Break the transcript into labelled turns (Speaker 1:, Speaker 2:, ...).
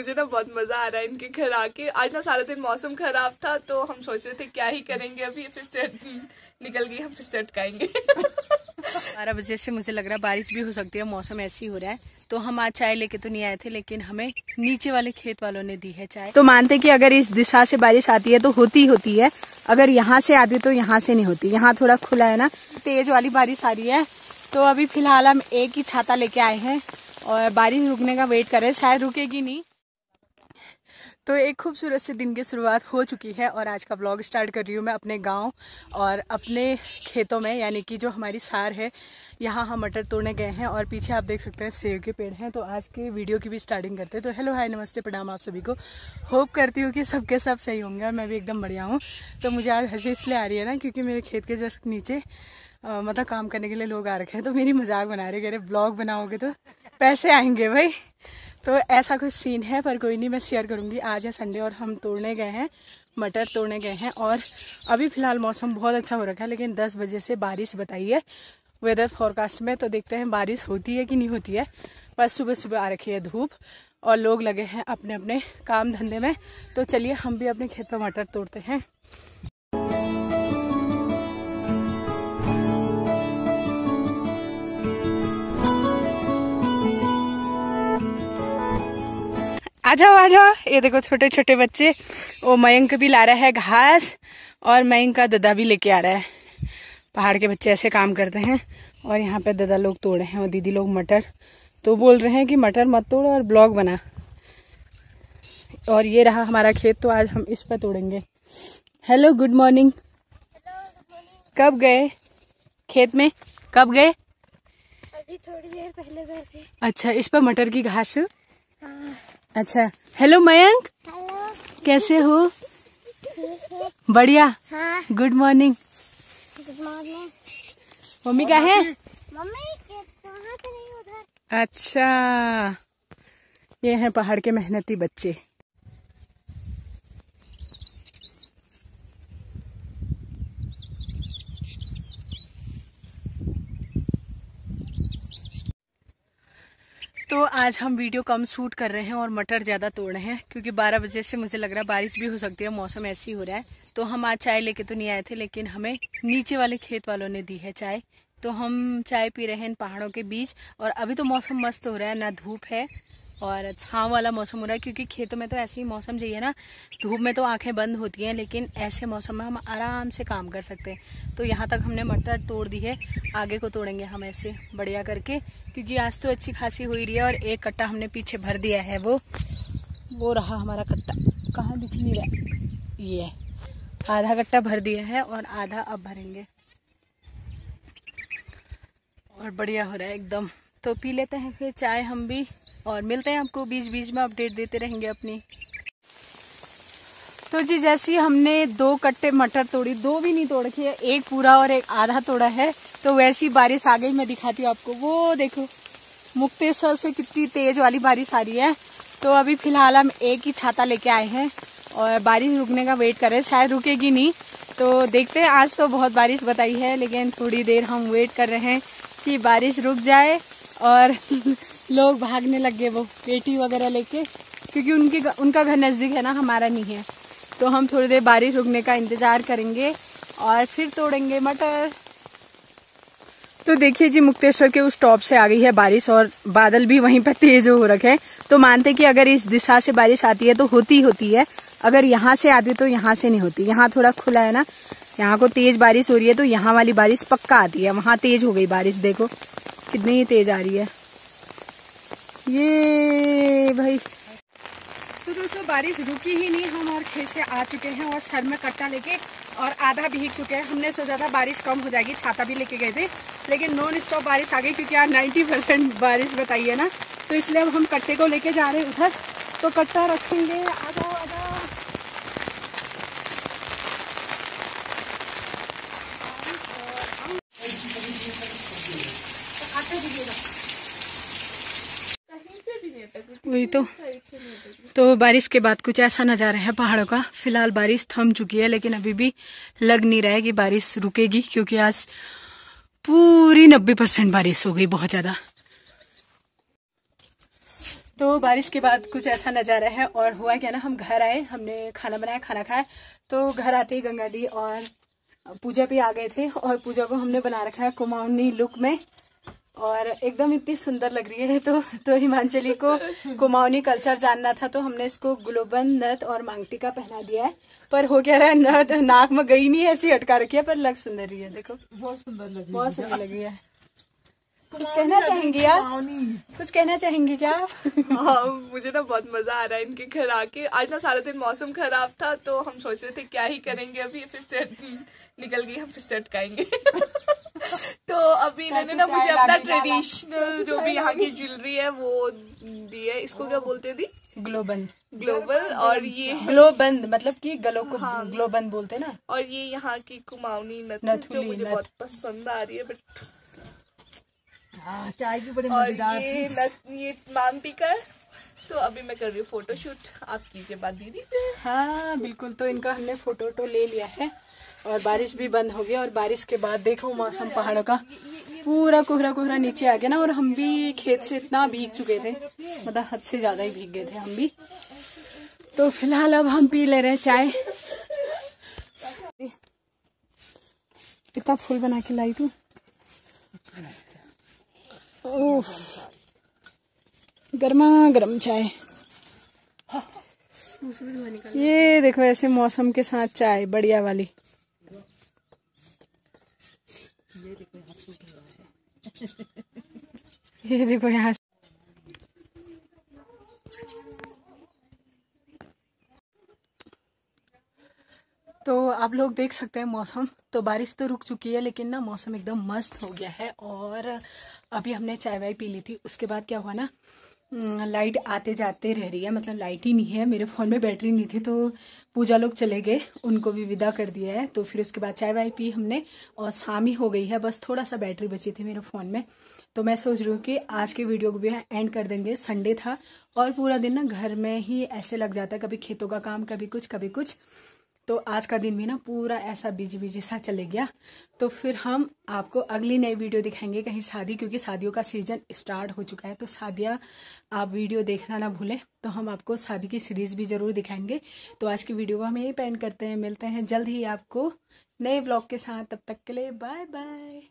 Speaker 1: मुझे ना बहुत मज़ा आ रहा है इनके घर आके। आज ना सारा दिन मौसम खराब था तो हम सोच रहे थे क्या ही करेंगे अभी, फिर से निकल गई, हम फिर से अटकाएँगे।
Speaker 2: बारह बजे से मुझे लग रहा है बारिश भी हो सकती है, मौसम ऐसी हो रहा है। तो हम आज चाय लेके तो नहीं आए थे, लेकिन हमें नीचे वाले खेत वालों ने दी है चाय। तो मानते कि अगर इस दिशा से बारिश आती है तो होती होती है। अगर यहाँ से आती तो यहाँ से नहीं होती। यहाँ थोड़ा खुला है ना, तेज वाली बारिश आ रही है। तो अभी फ़िलहाल हम एक ही छाता लेके आए हैं, और बारिश रुकने का वेट कर शायद रुकेगी नहीं तो एक खूबसूरत से दिन की शुरुआत हो चुकी है और आज का ब्लॉग स्टार्ट कर रही हूँ मैं अपने गाँव और अपने खेतों में, यानी कि जो हमारी सार है, यहाँ हम मटर तोड़ने गए हैं और पीछे आप देख सकते हैं सेब के पेड़ हैं। तो आज के वीडियो की भी स्टार्टिंग करते हैं। तो हेलो हाय नमस्ते, प्रणाम आप सभी को। होप करती हूँ कि सबके सब सही होंगे और मैं भी एकदम बढ़िया हूँ। तो मुझे आज हँसी इसलिए आ रही है ना, क्योंकि मेरे खेत के जस्ट नीचे मतलब काम करने के लिए लोग आ रखे हैं तो मेरी मज़ाक बना रहे कह रहे ब्लॉग बनाओगे तो पैसे आएँगे भाई। तो ऐसा कुछ सीन है, पर कोई नहीं, मैं शेयर करूँगी। आज है संडे और हम तोड़ने गए हैं, मटर तोड़ने गए हैं और अभी फ़िलहाल मौसम बहुत अच्छा हो रखा है, लेकिन 10 बजे से बारिश बताई है वेदर फोरकास्ट में तो देखते हैं बारिश होती है कि नहीं होती है। बस सुबह सुबह आ रखी है धूप और लोग लगे हैं अपने अपने काम धंधे में। तो चलिए, हम भी अपने खेत पर मटर तोड़ते हैं। आ जाओ आ जाओ ये देखो छोटे छोटे बच्चे। वो मयंक भी ला रहा है घास और मयंक का ददा भी लेके आ रहा है। पहाड़ के बच्चे ऐसे काम करते हैं और यहाँ पे ददा लोग तोड़े हैं और दीदी लोग मटर। तो बोल रहे हैं कि मटर मत तोड़ और ब्लॉग बना। और ये रहा हमारा खेत तो आज हम इस पर तोड़ेंगे। Hello good morning. कब गए? खेत में? कब गए?
Speaker 3: अभी थोड़ी देर पहले गए थे।
Speaker 2: अच्छा इस पर मटर की घास?
Speaker 3: हाँ।
Speaker 2: अच्छा। हेलो मयंक। कैसे हो? बढ़िया। Good morning
Speaker 3: good morning
Speaker 2: mummy का है?
Speaker 3: मम्मी
Speaker 2: अच्छा। ये हैं पहाड़ के मेहनती बच्चे। तो आज हम वीडियो कम शूट कर रहे हैं और मटर ज़्यादा तोड़ रहे हैं, क्योंकि 12 बजे से मुझे लग रहा है बारिश भी हो सकती है, मौसम ऐसी हो रहा है। तो हम आज चाय लेके तो नहीं आए थे, लेकिन हमें नीचे वाले खेत वालों ने दी है चाय। तो हम चाय पी रहे हैं इन पहाड़ों के बीच, और अभी तो मौसम मस्त हो रहा है, ना धूप है। और छाँव वाला मौसम हो रहा है, क्योंकि खेतों में तो ऐसे ही मौसम चाहिए ना, धूप में तो आँखें बंद होती हैं, लेकिन ऐसे मौसम में हम आराम से काम कर सकते हैं। तो यहाँ तक हमने मटर तोड़ दी है, आगे को तोड़ेंगे हम ऐसे बढ़िया करके, क्योंकि आज तो अच्छी खासी हुई रही है और एक कट्टा हमने पीछे भर दिया है वो। वो रहा हमारा कट्टा। कहाँ दिख नहीं रहा? ये। आधा कट्टा भर दिया है और आधा अब भरेंगे। और बढ़िया हो रहा है एकदम। तो पी लेते हैं फिर चाय हम भी। और मिलते हैं आपको बीच बीच में अपडेट देते रहेंगे अपनी। तो जी, जैसे हमने दो कट्टे मटर तोड़ी, दो भी नहीं तोड़ के एक पूरा और एक आधा तोड़ा है तो वैसी बारिश आ गई, मैं दिखाती हूँ आपको। वो देखो, मुक्तेश्वर से कितनी तेज वाली बारिश आ रही है। तो अभी फ़िलहाल हम एक ही छाता लेके आए हैं और बारिश रुकने का वेट कर रहे हैं। शायद रुकेगी नहीं। तो देखते हैं, आज तो बहुत बारिश बताई है, लेकिन थोड़ी देर हम वेट कर रहे हैं कि बारिश रुक जाए और लोग भागने लग गए वो पेटी वगैरह लेके, क्योंकि उनके उनका घर नज़दीक है ना, हमारा नहीं है। तो हम थोड़ी देर बारिश रुकने का इंतज़ार करेंगे और फिर तोड़ेंगे मटर। तो देखिए जी, मुक्तेश्वर के उस टॉप से आ गई है बारिश और बादल भी वहीं पर तेज हो रखे हैं। तो मानते कि अगर इस दिशा से बारिश आती है तो होती होती है। अगर यहाँ से आती तो यहाँ से नहीं होती। यहाँ थोड़ा खुला है ना, यहाँ को तेज बारिश हो रही है तो यहाँ वाली बारिश पक्का आती है। वहाँ तेज हो गई बारिश, देखो। कितनी तेज आ रही है। ये भाई। तो दोस्तों, बारिश रुकी ही नहीं, हम और खेत से आ चुके हैं और सर में कट्टा लेके और आधा भीग चुके हैं। हमने सोचा था बारिश कम हो जाएगी, छाता भी लेके गए थे, लेकिन नॉन स्टॉप बारिश आ गई क्योंकि यार 90 परसेंट बारिश बताइए ना। तो इसलिए अब हम कट्टे को लेके जा रहे हैं उधर। तो कट्टा रखेंगे, आ वही तो। तो बारिश के बाद कुछ ऐसा नज़ारा है पहाड़ों का। फ़िलहाल बारिश थम चुकी है, लेकिन अभी भी लग नहीं रहा है कि बारिश रुकेगी, क्योंकि आज पूरी नब्बे परसेंट बारिश हो गई बहुत ज़्यादा। तो बारिश के बाद कुछ ऐसा नज़ारा है और हुआ क्या ना, हम घर आए, हमने खाना बनाया, खाना खाया। तो घर आते ही गंगा दी और पूजा भी आ गए थे और पूजा को हमने बना रखा है कुमाऊनी लुक में। और एकदम इतनी सुंदर लग रही है तो तो हिमांचली को कुमाऊनी कल्चर जानना था तो हमने इसको ग्लोबन नथ और मांगटिका पहना दिया है। पर हो क्या रहा है नथ नाक में गई नहीं ऐसी अटका रखी है पर लग सुंदर रही है देखो।
Speaker 4: बहुत सुंदर लग रही
Speaker 2: बहुत सुंदर लग रही है। कुछ कहना चाहेंगी आप? कुछ कहना चाहेंगी क्या आप?
Speaker 1: हाँ मुझे ना बहुत मज़ा आ रहा है इनके घर आके। आज ना सारा दिन मौसम खराब था तो हम सोच रहे थे क्या ही करेंगे अभी फिर से निकल गई हम फिर से अटकाएँगे। तो अभी इन्होंने ना मुझे अपना ट्रेडिशनल जो भी यहाँ की ज्वेलरी है वो दी है। इसको क्या बोलते दी?
Speaker 2: ग्लोबन
Speaker 1: ग्लोबल और ये
Speaker 2: ग्लोबंद मतलब कि गलों को हाँ, ग्लोबंद बोलते हैं ना।
Speaker 1: और ये यहाँ की कुमाऊनी नथ जो मुझे। बहुत पसंद आ रही है बट
Speaker 4: हाँ चाय की बड़ी मज़ेदार।
Speaker 1: ये नथ ये मांगटी का तो अभी मैं कर रही हूँ फोटोशूट आप कीजिए बात दीदी। से
Speaker 2: हाँ बिल्कुल तो इनका हमने फ़ोटो वोटो ले लिया है। और बारिश भी बंद हो गया और बारिश के बाद देखो मौसम पहाड़ों का। पूरा कोहरा कोहरा नीचे आ गया ना और हम भी खेत से इतना भीग चुके थे। मतलब हद से ज़्यादा ही भीग गए थे हम भी। तो फ़िलहाल अब हम पी ले रहे हैं चाय। कितना फूल बना के लाई तू। गर्मा गर्म चाय। ये देखो ऐसे मौसम के साथ चाय, बढ़िया वाली। ये देखो यहाँ तो आप लोग देख सकते हैं मौसम। तो बारिश तो रुक चुकी है, लेकिन ना मौसम एकदम मस्त हो गया है। और अभी हमने चाय वाय पी ली थी। उसके बाद क्या हुआ ना लाइट आते जाते रह रही है मतलब लाइट ही नहीं है। मेरे फ़ोन में बैटरी नहीं थी तो पूजा लोग चले गए, उनको भी विदा कर दिया है। तो फिर उसके बाद चाय वाय पी हमने, और शाम ही हो गई है, बस थोड़ा सा बैटरी बची थी मेरे फ़ोन में। तो मैं सोच रही हूँ कि आज के वीडियो को भी एंड कर देंगे, संडे था, और पूरा दिन ना घर में ही ऐसे लग जाता है, कभी खेतों का काम, कभी कुछ कभी कुछ। तो आज का दिन भी ना पूरा ऐसा बिज़ी बिज़ी सा चले गया। तो फिर हम आपको अगली नई वीडियो दिखाएँगे कहीं शादी, क्योंकि शादियों का सीज़न स्टार्ट हो चुका है तो शादियाँ आप वीडियो देखना ना भूलें तो हम आपको शादी की सीरीज़ भी ज़रूर दिखाएँगे। तो आज की वीडियो को हम यही पेंड करते हैं, मिलते हैं जल्द ही आपको नए ब्लॉग के साथ, तब तक के लिए बाय बाय